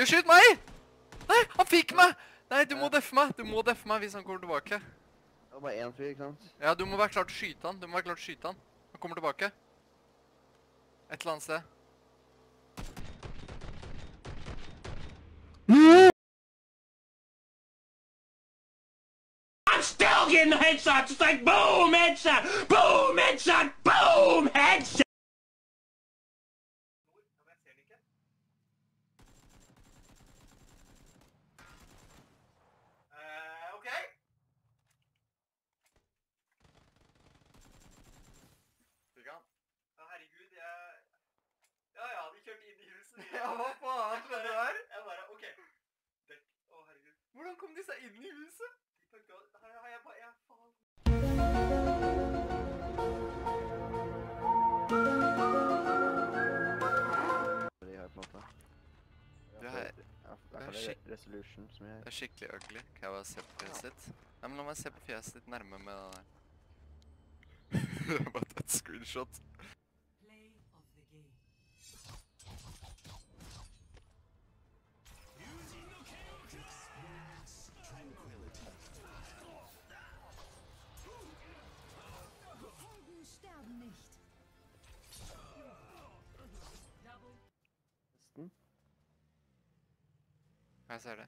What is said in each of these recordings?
Du, skyt meg! Nei, han fikk meg! Nei, du må deffe meg. Du må deffe meg hvis han kommer tilbake. Det var bare én fyr, ikke sant? Ja, du må være klar til å skyte han. Du må være klar til å skyte han. Han kommer tilbake. Et eller annet sted. I'm still getting headshots. It's like boom, headshot, boom, headshot, boom, Eh, OK. Fikk han? Ja, herregud, jeg Ja, ja, de kjørte inn i huset. Ja, hva faen skjedde der? Jeg bare OK. Dekk. Å, herregud. Hvordan kom de seg inn i huset? De pøkka Ja, det er det er resolution som jeg Det er skikkelig ugly. Kan jeg bare se på fjeset ditt? Nei, men la meg se på fjeset ditt nærme med den der. Bare tatt screenshot. Jeg ser det.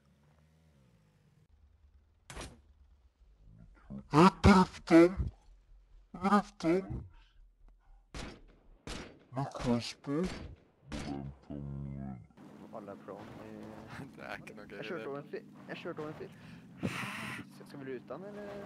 Alle er pro. Det er ikke noe gøy. Jeg kjørte over en fyr. Jeg kjørte over en fyr. Skal skal vi lute han, eller?